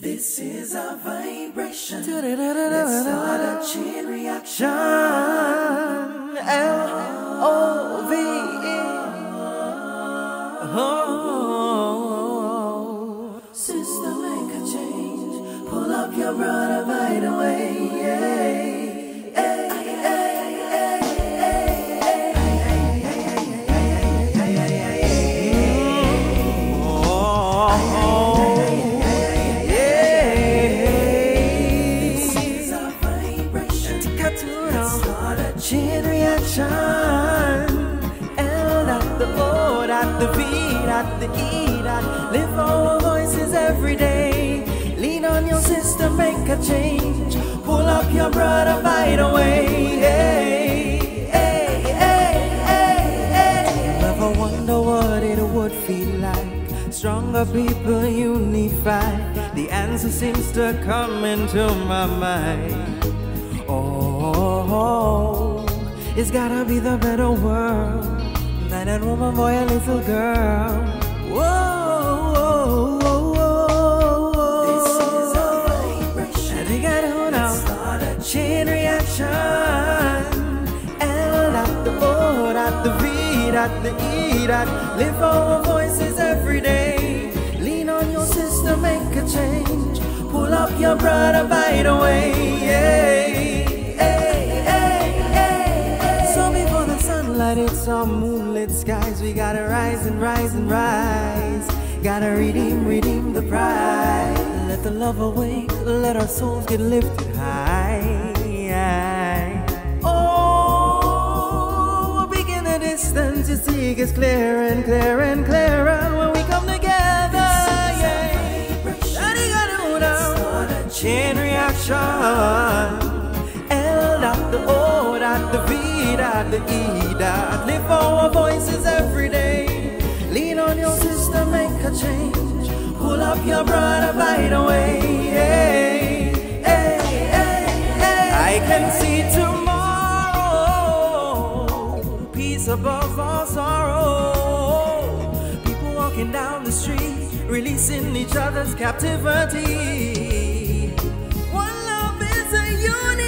This is a vibration. Let's start a chain reaction. L O V E. Oh. Sister, make a change. Pull up your brother right away. Yeah. The V at the E at lift our voices every day. Lean on your sister, make a change. Pull up your brother by the way. Hey, hey, hey, hey. Never wonder what it would feel like. Stronger people unified. The answer seems to come into my mind. Oh, it's gotta be the better world. Man and woman, boy, and little girl. Whoa, whoa, whoa, whoa. This is a vibration. And we gotta hold out. Start a chain reaction. L at the O, at the V, at the E, that lift our voices every day. Lean on your sister, make a change. Pull up your brother by the way. Gotta rise and rise and rise. Gotta redeem, redeem the prize. Let the love awake, let our souls get lifted high. Oh, a big in the distance, you see gets clearer and clearer and clearer when we come together. Yeah. Daddy gotta hold on. Chain reaction. L dot the O dot the V dot the E your brother by the way. I can see tomorrow. Peace above all sorrow. People walking down the street, releasing each other's captivity. One love is a universal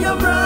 your brother.